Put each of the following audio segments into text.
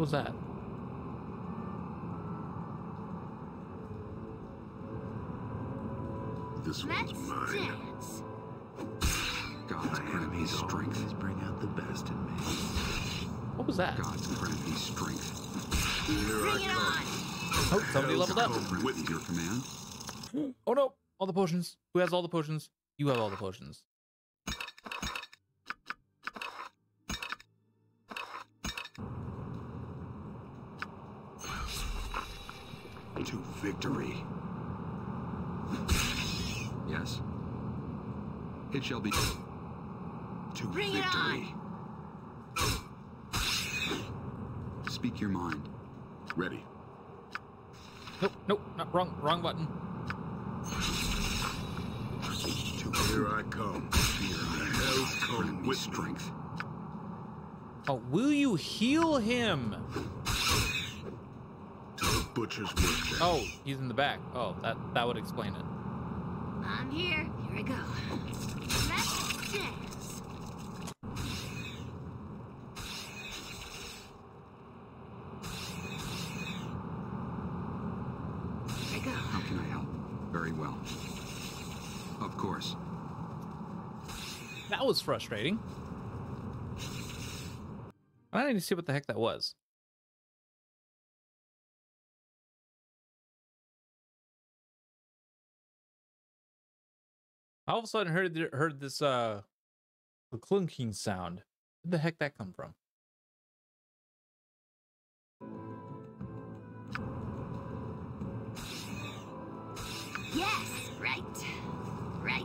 What was that? This Let's one's mine. dance. God's grant me strength. bring out the best in me. What was that? God's grant strength. Here Bring I it come. on. Oh, somebody leveled up. come with your command. Oh no! All the potions. Who has all the potions? You have all the potions. To victory. Yes. It shall be. To Bring it victory. Speak your mind. Ready. Nope, nope, not wrong, wrong button. To here I come. Fear The me. hell's Grant come with strength. Oh, will you heal him? To the butcher's work. Oh, he's in the back. Oh, that that would explain it. I'm here. Here I go. Let's dance. Here I go. How can I help? Very well. Of course. That was frustrating. I need to see what the heck that was. I all of a sudden heard heard this uh clunking sound. Where the heck that come from? Yes, right. Right.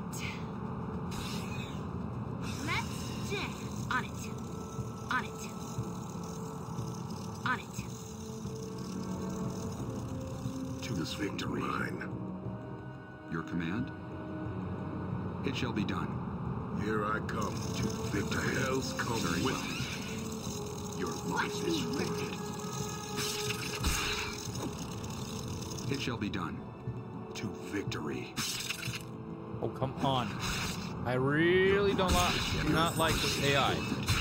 Let's dance. On it. On it. On it. To this victory. Mine. Your command? It shall be done. Here I come. To victory. Hell's come Very with well. Your life is work. It shall be done. To victory. Oh come on! I really don't like do not like this AI.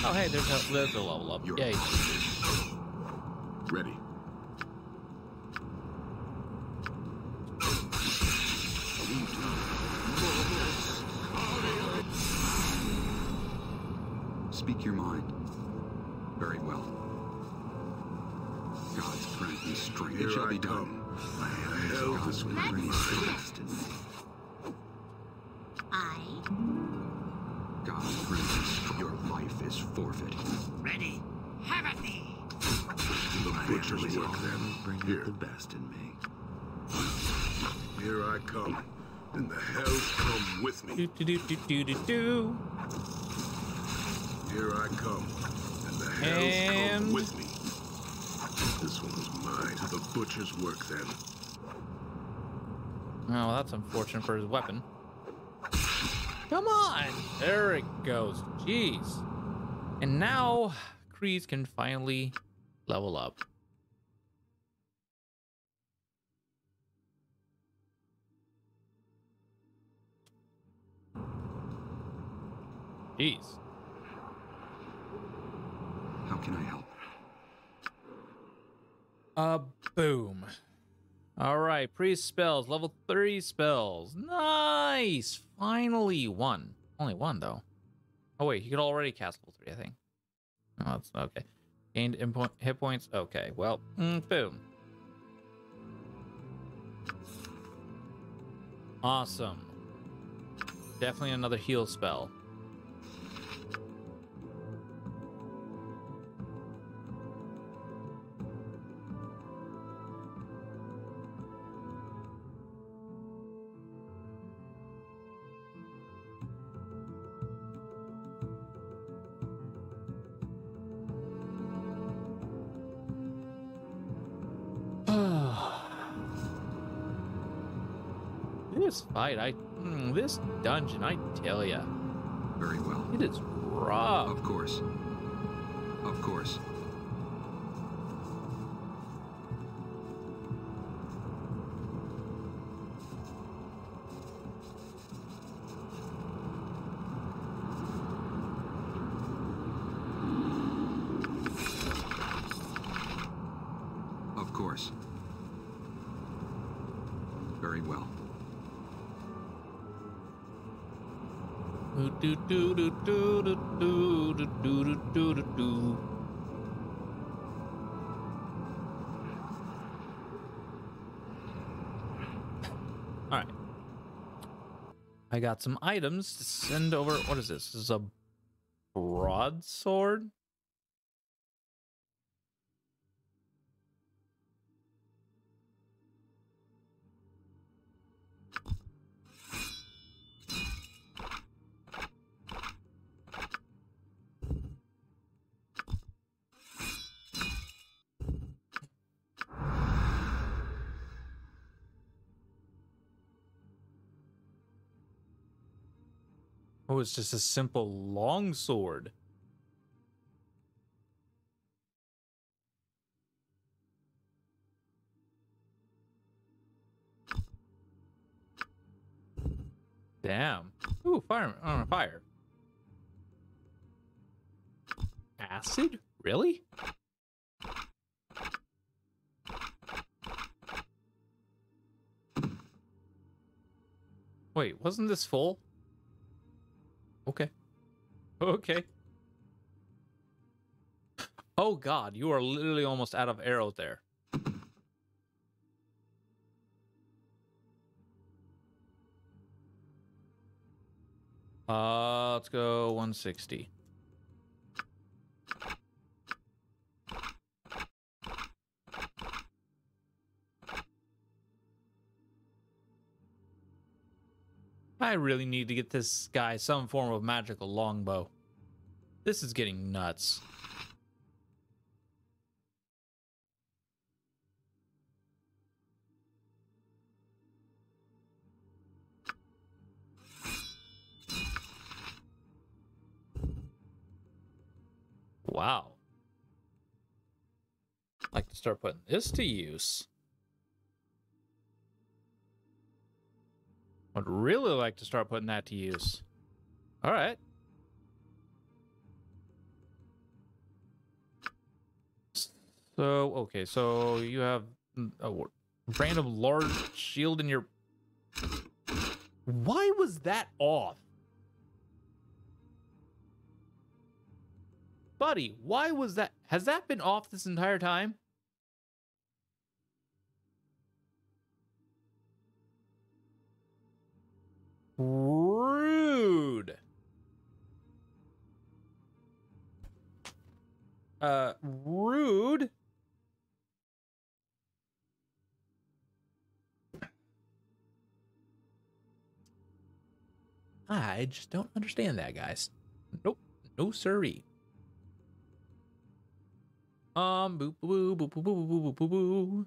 Oh hey, there's a there's a level up. Your Yay! Ready. Speak your mind. Very well. God's grant me strength. Here it shall I be done. come. The hell's God's come me Let's strength. dance. I God's grant. Your life is forfeit. ready. Have at thee. To the butcher's work then. Bring Here. out the best in me. Here I come. And the hell's come with me. Do do do do do do do. Here I come. And the hell's And- come with me. This one's To the butcher's work then. Oh, that's unfortunate for his weapon. Come on! There it goes. Jeez. And now Kreese can finally level up. Jeez. How can I help? Uh, boom. All right, priest spells, level three spells. Nice! Finally one. Only one, though. Oh, wait, he could already cast level 3, I think. Oh, that's okay. Gained hit points. Okay, well, mm, boom. Awesome. Definitely another heal spell. This fight, I mm, this dungeon, I tell ya, Very well. it is rough. Of course. Of course. course. Do do do do do do do do do do. All right. I got some items to send over. What is this? This is a broadsword. Oh, it's just a simple long sword. Damn. Ooh, fire on fire. Acid? Really? Wait, wasn't this full? Okay. Okay. Oh god, you are literally almost out of arrows there. Uh, let's go 160. I really need to get this guy some form of magical longbow. This is getting nuts. Wow. i like to start putting this to use. Would really like to start putting that to use. All right. So, okay, so you have a random large shield in your... Why was that off? Buddy, why was that? Has that been off this entire time? Rude. Uh, rude. I just don't understand that, guys. Nope. No siree. Um, boop, boo, boo, boo, boo, boo, boo, boo, boo.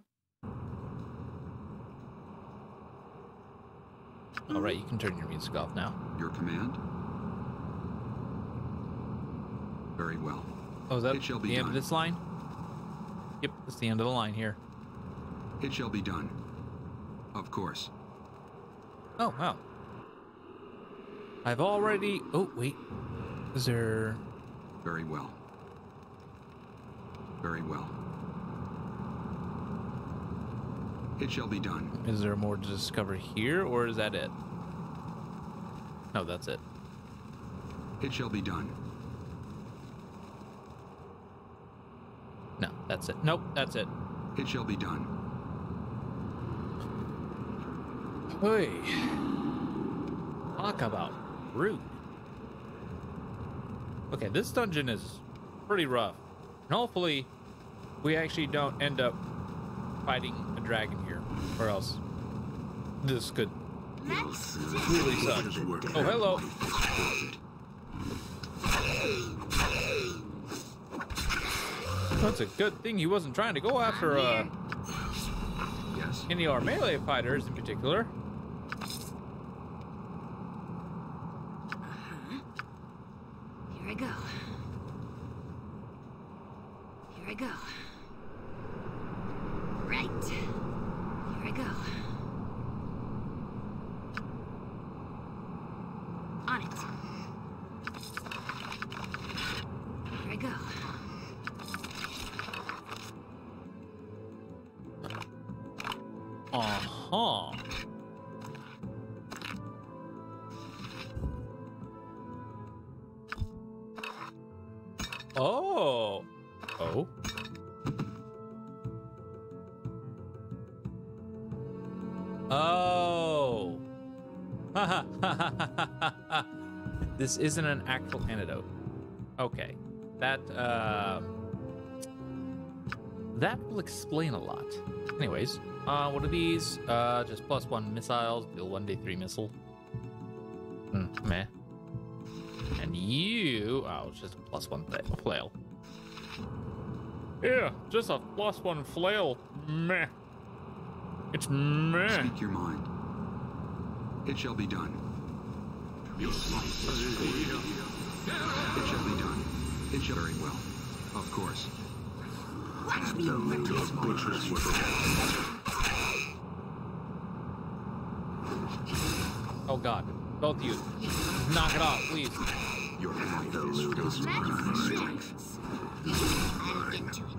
All right, you can turn your music off now. Your command? Very well. Oh, is that It shall be the end of this line? Yep, that's the end of the line here. It shall be done. Of course. Oh, wow. I've already. Oh, wait. Is there. Very well. Very well. It shall be done. Is there more to discover here, or is that it? No, that's it. It shall be done. No, that's it. Nope, that's it. It shall be done. Hey. Talk about rude. Okay, this dungeon is pretty rough. And hopefully, we actually don't end up fighting a dragon here. Or else, this could really suck. Oh, hello. That's a good thing he wasn't trying to go after uh, any of our melee fighters in particular. This isn't an actual antidote. Okay. That, uh... That will explain a lot. Anyways, uh, what are these? Uh, just plus one missiles, deal one day three missile. Hmm, meh. And you, oh, it's just a plus one flail. Yeah, just a plus one flail. Meh. It's meh. Speak your mind. It shall be done. Your life is forfeit. It shall be done. It shall very well. Of course. Watch me The rip his butcher's work. Oh god. Both you. Knock it off, please. Your life The is loot is forfeit. mine. I'll get to it.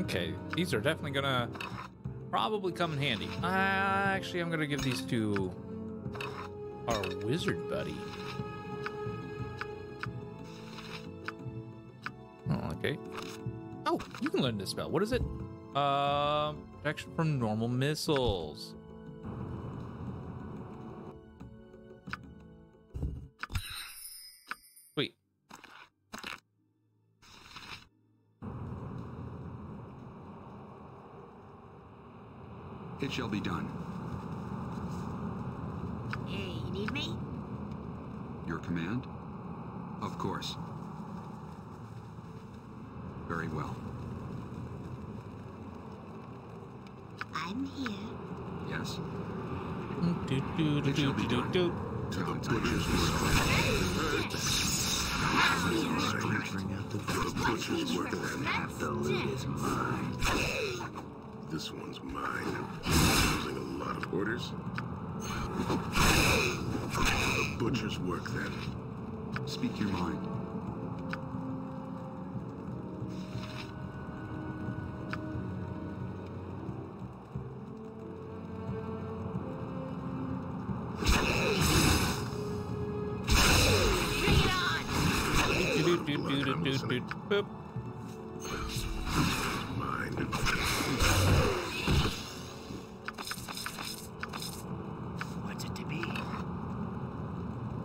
Okay, these are definitely gonna probably come in handy. Uh, actually, I'm gonna give these to our wizard buddy. Oh, okay. Oh, you can learn this spell. What is it? Uh, protection from normal missiles. Shall be done. Hey, you need me? Your command? Of course. Very well. I'm here. Yes. Do, do, do, It shall do, be do, done. do. To the butcher's work. Entering the The butcher's work then. Loot is mine. This one's mine. Using a orders. Butcher's work then. Speak your mind. Bring it on! Do, do, do, do, do, do, do. Boop. Mine. What's it to be?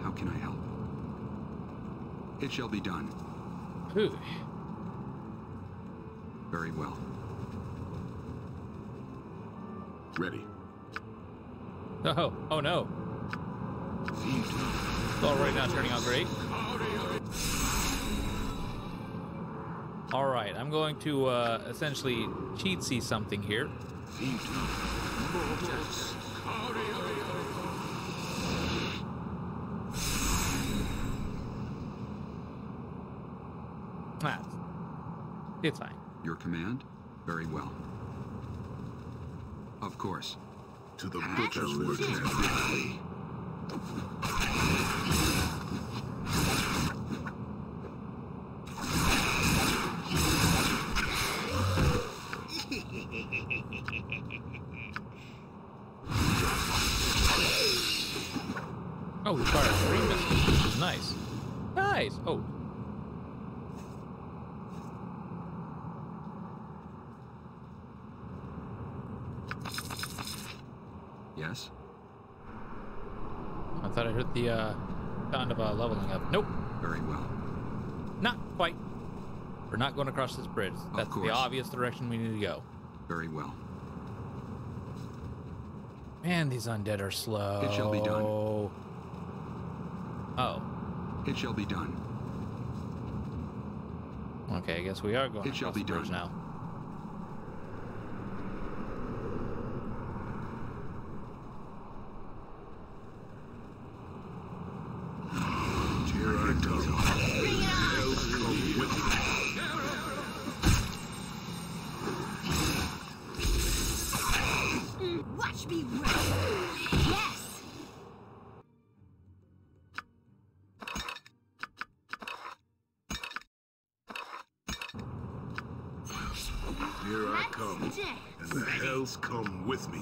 How can I help? It shall be done. Ooh. Very well. Ready. Oh, oh no. It's already not turning out great. All right, I'm going to uh, essentially cheat see something here. Ah, it's fine. Your command? Very well. Of course. To the butcher's work. Quickly. Oh, we fired a green missile, which is nice. Nice. Oh, Yes? I thought I heard the uh, sound of uh, leveling up. Nope, Very well. not quite. We're not going across this bridge. That's the obvious direction we need to go. Very well. Man, these undead are slow. It shall be done. Oh, It shall be done. okay. I guess we are going It shall be the bridge done. now. Here come, Dead. And the hells come with me.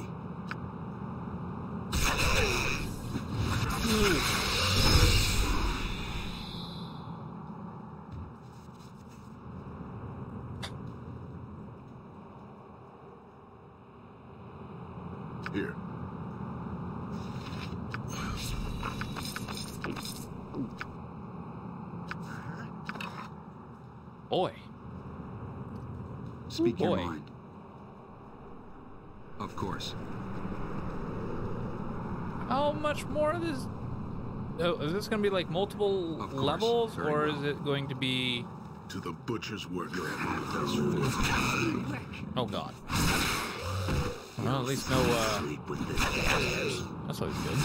Here. Boy. Speak your boy. mind. Of course. How much more of this? Oh, is this going to be like multiple course, levels, or well. is it going to be? To the butcher's work. Work. Oh God. Well, at least no. Uh, Sleep with the dead. that's always good.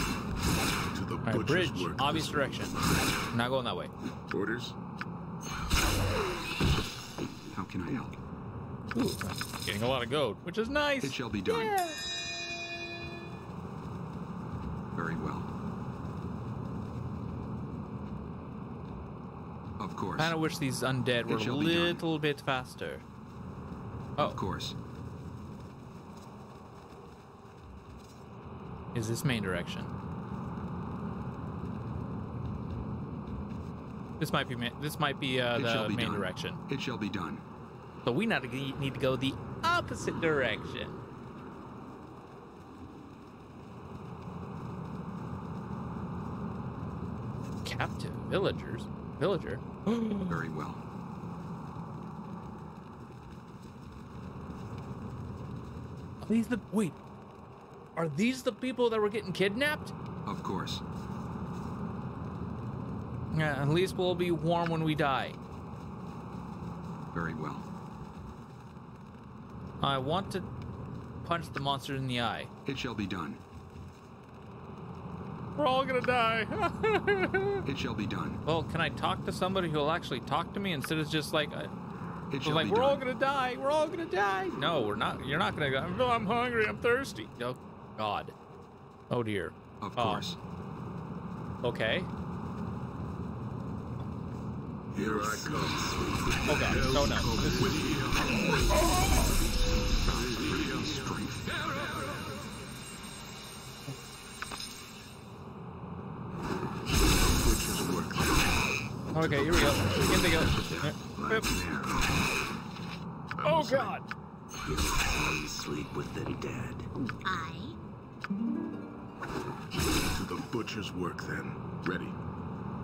To the All right, bridge, work. obvious direction. Not going that way. Orders? How can I help? Ooh, getting a lot of gold, which is nice. It shall be done. Yeah. Very well. Of course. Kind of wish these undead were a shall be done. little bit faster. Oh, Of course. is this main direction? This might be this might be uh, the be main done. direction. It shall be done. So we not need to go the opposite direction. Captive villagers, villager. Very well. Are these the wait? Are these the people that were getting kidnapped? Of course. Yeah, at least we'll be warm when we die. Very well. I want to punch the monster in the eye. It shall be done. We're all gonna die. It shall be done. well, can I talk to somebody who'll actually talk to me instead of just like, uh, It shall like be we're all gonna die. We're all gonna die. No, we're not. You're not gonna go. No, I'm hungry. I'm thirsty. Oh God. Oh dear. Of Oh. course. Okay. Here I come. Oh God. No, no. Come This- Okay, here we go. In they go. Oh God. You can sleep with the dead. I. To the butcher's work then. Ready.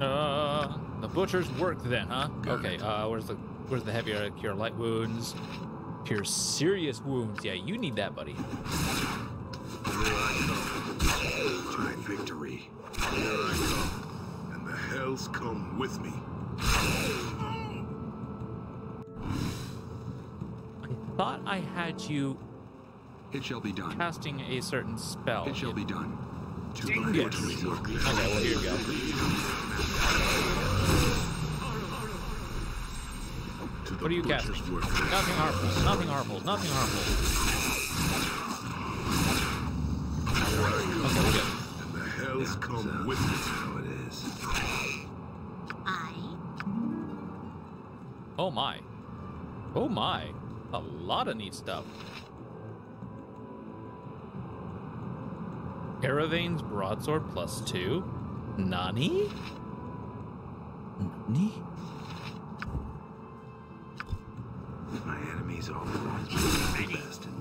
Uh, the butcher's work then, huh? Got Okay. it. Uh, where's the where's the heavier cure light wounds? Cure serious wounds. Yeah, you need that, buddy. Here I come. To victory. Here I come. And the hells come with me. I thought I had you It shall be done. casting a certain spell. It shall be done. To Dang the it. butcher's work then. Okay, well here you go. What are you casting? work. Nothing harmful. Nothing harmful. Nothing harmful. Okay, we're good. And the hells come with me. that's how it is. Oh my. Oh my. A lot of neat stuff. Aravane's broadsword plus two. Nani? Nani? My enemies believe the best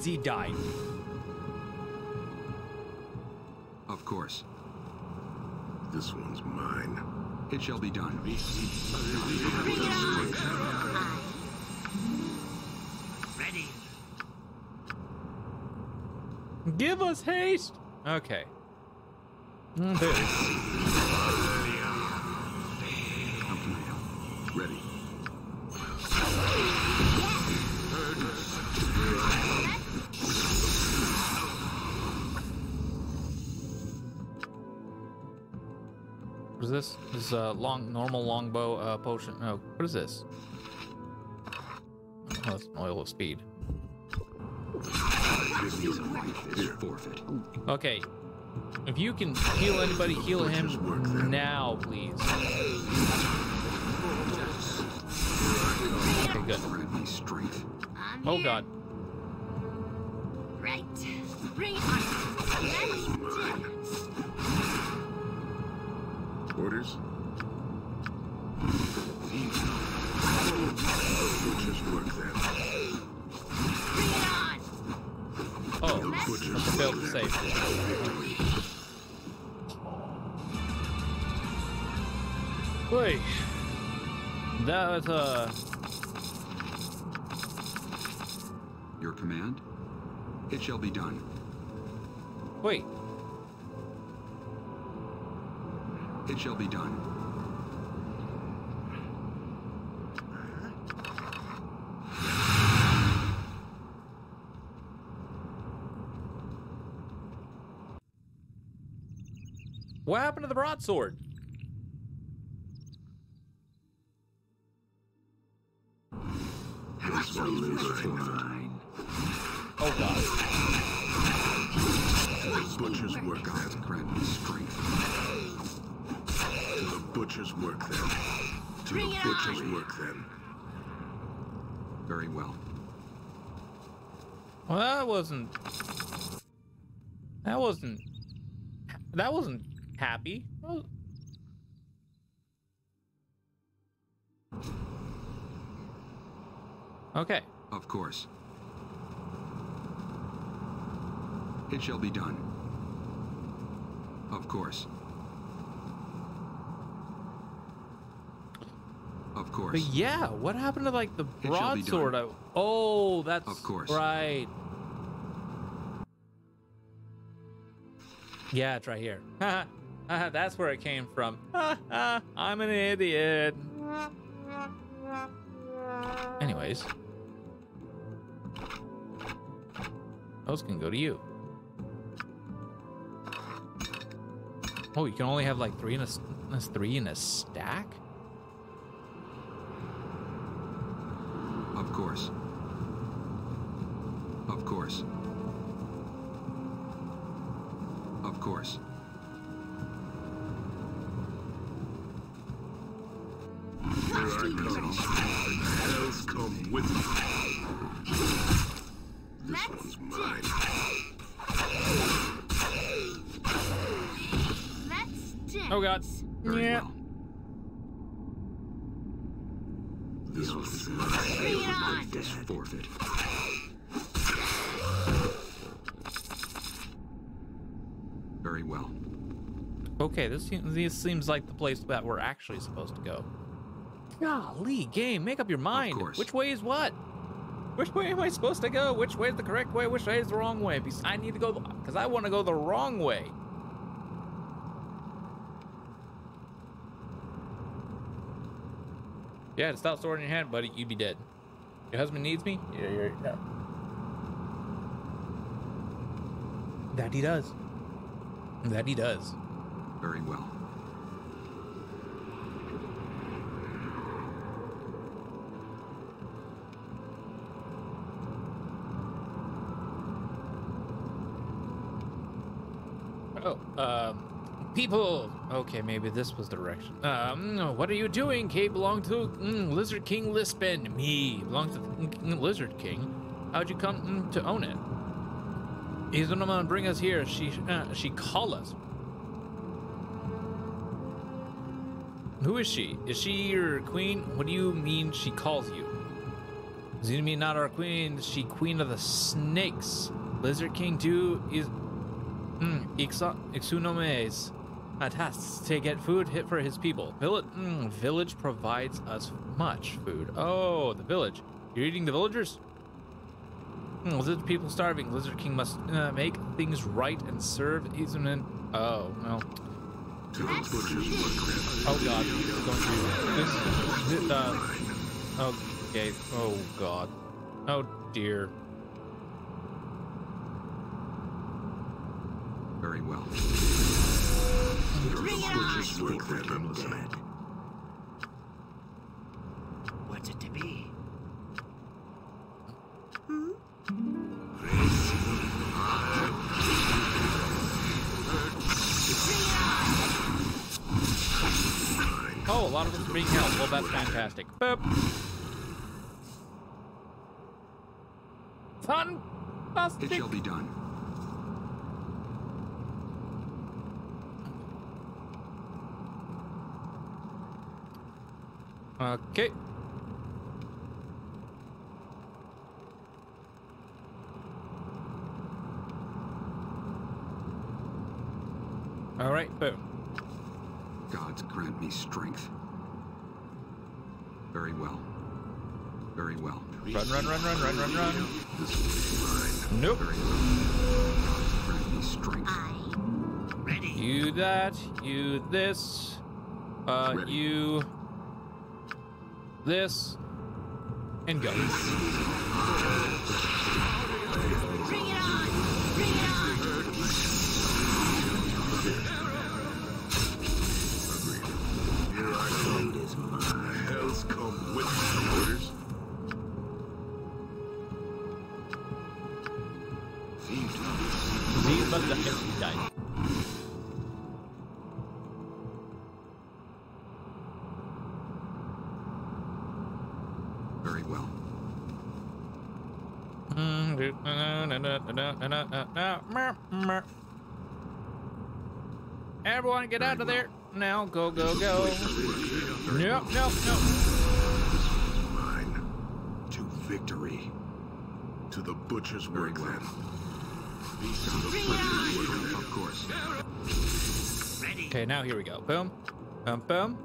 Z died. Of course. This one's mine. It shall be done. Bring it Ready. Give us haste. Okay. Mm, there. Is this? This is a long, normal longbow uh, potion. No, what is this? Oh, that's an oil of speed. Okay. If you can heal anybody, heal him now, please. Okay, good. Oh god. Right. Bring it on. Let's dance. Orders? Work then. Bring it on. Oh, Butcher's I failed to save. Wait. That was uh Your command? It shall be done. wait. It shall be done. What happened to the broadsword? Bring the it butcher's on. work then. Very well. Well, that wasn't. That wasn't. That wasn't happy. That was- Okay. Of course. It shall be done. Of course. Of course. But yeah, what happened to like the It shall be broadsword? Oh, that's Of course. right. Yeah, it's right here. that's where it came from. I'm an idiot. Anyways, those can go to you. Oh, you can only have like three in a three in a stack. This one's mine. Bring it on. Forfeit. Very well. Okay, this seems, this seems like the place that we're actually supposed to go. Golly, game, make up your mind. Which way is what? Which way am I supposed to go? Which way is the correct way? Which way is the wrong way? Because I need to go, because I want to go the wrong way. Yeah, to stop sword in your hand, buddy, you'd be dead. Your husband needs me? Yeah, yeah, yeah. That he does. That he does. Very well. Oh, um, people. Okay, maybe this was the direction. Um, what are you doing? K belong to mm, Lizard King Lisbon. Me belongs to mm, Lizard King. How'd you come mm, to own it? He's to bring us here. She, uh, she call us. Who is she? Is she your queen? What do you mean she calls you? Does not our queen? She queen of the snakes? Lizard King too is Mm, Yxunomei's uh, tasks to get food hit for his people. Village, mm, village provides us much food. Oh, the village. You're eating the villagers? Mm, lizard people starving. Lizard King must uh, make things right and serve Yxunomei. Oh, no. Oh, God. Going to... This, this, uh, okay. Oh, God. Oh, dear. Very well. Oh, a lot of us are being helpful. That's fantastic. Boop. It shall be done. Okay. All right, boom. Gods grant me strength. Very well. Very well. Run, run, run, run, run, run, run. This will be mine. Nope. Very well. Gods grant me strength. I Ready. You that, you this, uh, Ready. you this, and go. Very well. Everyone get out of Very there. Now go, go, go. Nope, nope, nope. Mine. To victory. To the butcher's Very work well. then. Bring it on. Of course. Okay, now here we go. Boom, boom, boom,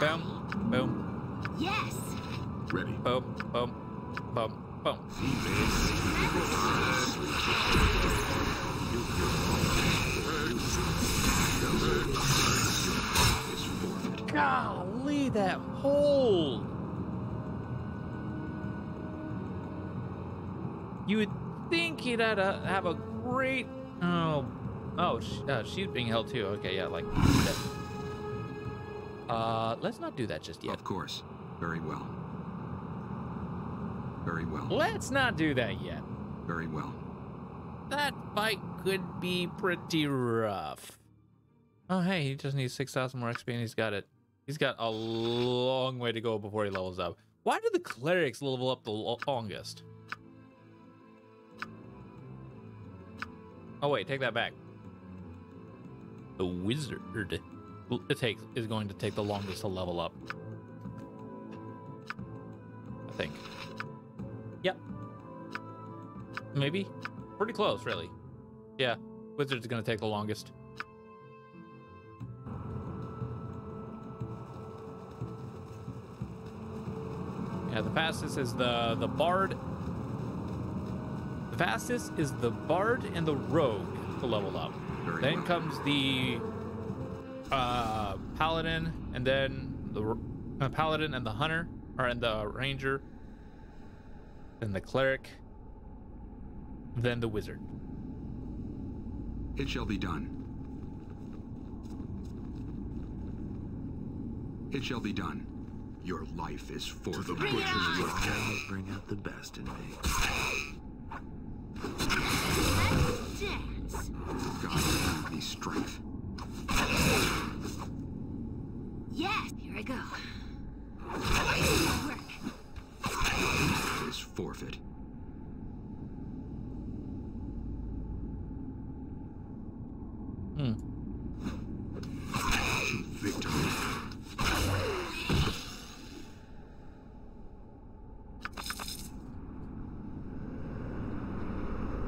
boom, boom, Yes. Ready. boom, boom, boom, boom. Golly, that hole! You would think he'd had a, have a great. Oh, oh, sh- uh, she's being held too. Okay, yeah, like. Uh, let's not do that just yet. Of course. Very well. Very well. Let's not do that yet. Very well. That fight could be pretty rough. Oh, hey, he just needs 6,000 more XP and he's got it. He's got a long way to go before he levels up. Why do the clerics level up the longest? Oh, wait, take that back. The wizard it takes is going to take the longest to level up. I think. Yep. Maybe. Pretty close, really. Yeah, wizard's gonna take the longest. Yeah, the fastest is the the bard. The fastest is the bard and the rogue to level up. Very Then well. comes the uh, paladin, and then the uh, paladin and the hunter, or and the ranger. Then the cleric. Then the wizard. It shall be done. It shall be done. Your life is To the forfeit. Butcher's on. work then. I'll bring out the best in me. Let's dance. God grant me strength. Yes. Here I go. Work. Life is forfeit. Hmm. To victory.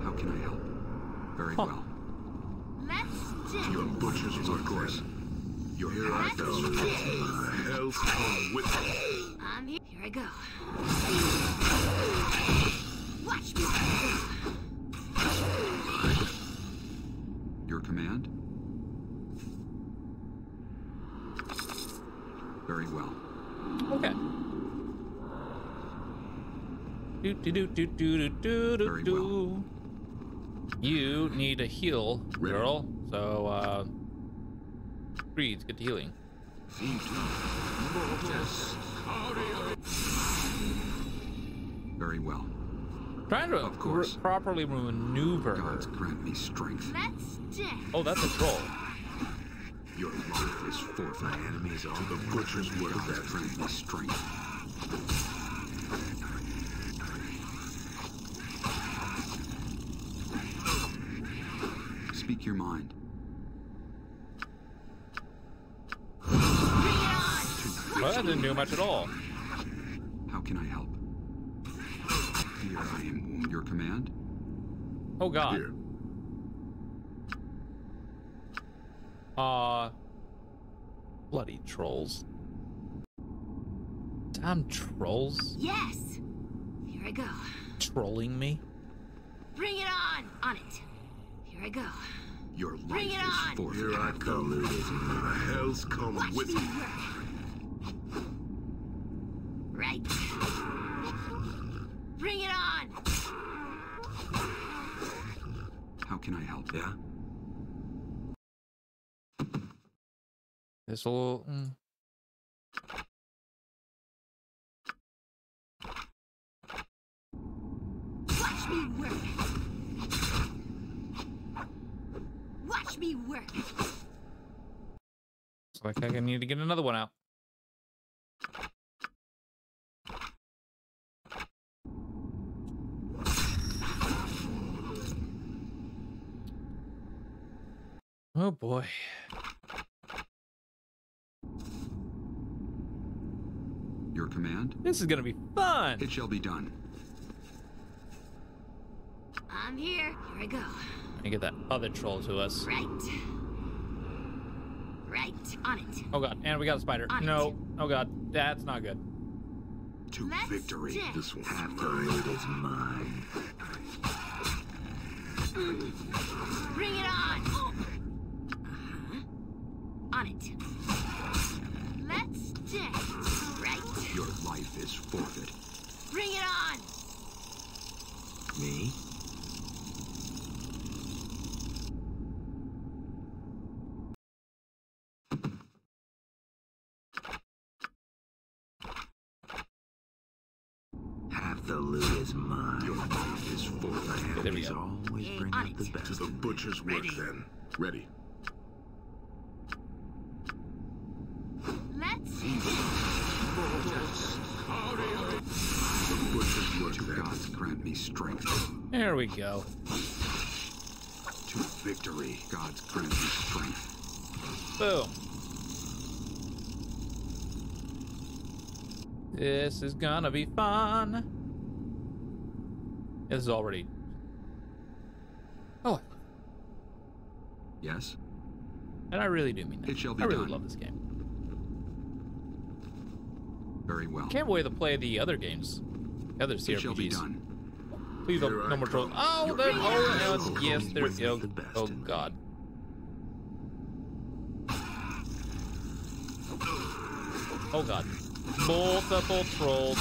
How can I help? Very Huh. well. Let's Your dance. butcher's Of work course. then. Your Here I Let's go. dance. Hell's come with me. I'm here. Here I go. Watch me. Your command? Very well. Okay. Do do do do do do do do Very do. You need a heal, Ready. girl. So, uh, Creed's get to healing. Very well. Trying to Of course. properly maneuver. Gods grant me strength. Let's dance. Oh, that's a troll. Your life is forfeit. My enemies all The butcher's work God's then. grant me strength. Speak your mind. Well, that didn't do much at all. How can I help? Here I am. Your command? Oh god. Here. Uh bloody trolls. Damn trolls Yes. Here I go. trolling me. Bring it on. On it. Here I go. Your life Bring it is on. forfeit. Here I come. The hells come Watch with me me. work. Right. Bring it on. How can I help? Yeah? This will mm. Watch me work. Watch me work. looks like I need to get another one out. Oh boy. Your command? This is gonna be fun. It shall be done. I'm here. Here I go. Let me get that other troll to us. Right. Right. On it. Oh god, and we got a spider. On it. No. Oh god, that's not good. To Let's victory. dance. This one's Half the mine. loot is mine. Bring it on. Uh-huh. On it. Let's dance. Right. Your life is forfeit. Bring it on. Me? The loot is Your mine. life is My forfeit. There we enemies go. always bring on out the best To the butcher's work then. Ready. Let's The butcher's work To then. God's grant me strength. There we go. To victory. God's grant me strength. Boom. This is gonna be fun. This is already. Oh, Yes? and I really do mean that. It shall be I really done. love this game. Very well. Can't wait to play the other games, the other It shall be CRPGs. done. Please Here don't, no more trolls. come. Oh, Your there. bring Oh, no, on. yes, there. With Oh, the best oh. God. Oh God. Multiple trolls.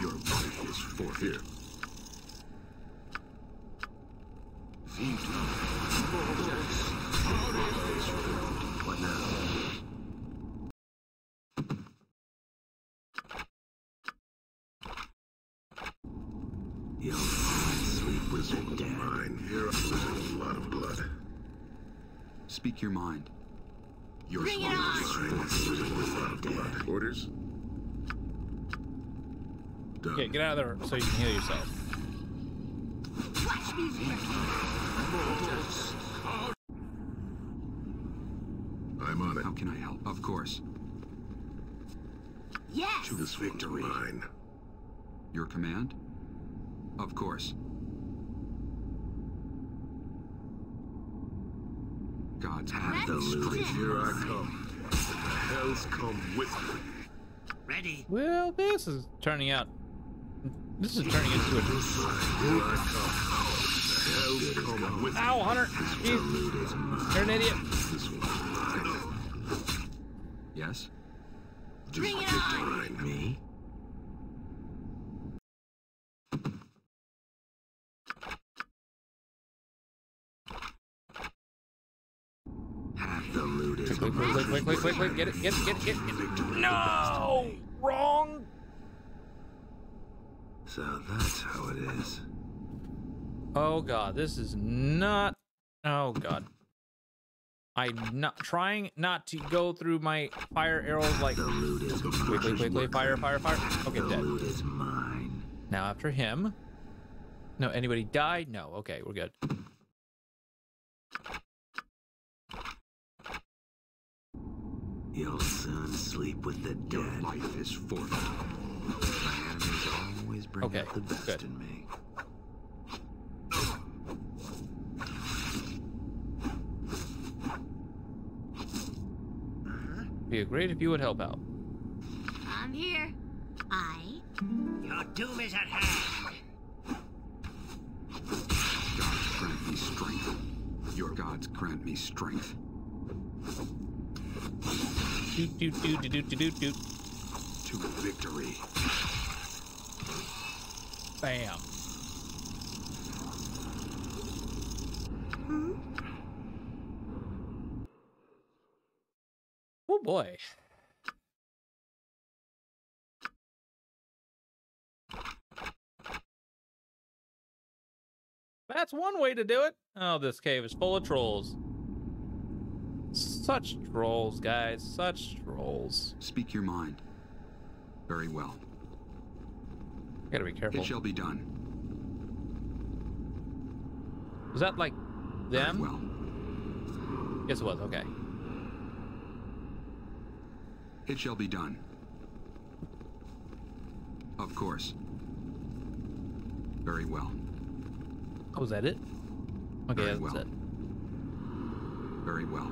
Your life is forfeit. Here. What now? You'll sleep with This your one's dad. mine. Here I'm losing a lot of blood. Speak your mind. Your Bring it life on. is Mine. forfeit. Losing a lot of blood. Orders? Done. Okay, get out of there so you can heal yourself. watch me work. I'm on it. How can I help? Of course. Yes. To this victory. Mine. Your command? Of course. God's Let's grant strength. dance. Here I come. The hells come with me. Ready? Well, this is turning out. This is turning into a. Here I come. Ow, Hunter! The You, loot is mine. you're an idiot. This one's mine. Yes? This Bring it on. Me? Half the loot is Quick, quick, quick, quick, quick, quick, quick, get it, get it, get it, get it. Get it. No! Wrong! So that's how it is. Oh god, this is not. Oh god. I'm not trying not to go through my fire arrows like The loot is quickly, quickly, fire, fire, fire. Okay, The dead. loot is mine. Now after him. No, anybody died? No. Okay, we're good. You'll soon sleep with the dead. Your dead. life is forfeit. My enemies always bring Okay, out the best good. Be great if you would help out. I'm here. I. Your doom is at hand. Gods grant me strength. Your gods grant me strength. Doot doot doot doot doot doot doot. To victory. Bam. Oh boy. That's one way to do it. Oh, this cave is full of trolls. Such trolls, guys. Such trolls. Speak your mind. Very well. Gotta be careful. It shall be done. Was that like Very them? well. Yes, it was. Okay. It shall be done. Of course. Very well. Oh, was that it? Okay, Very that's well. it. Very well.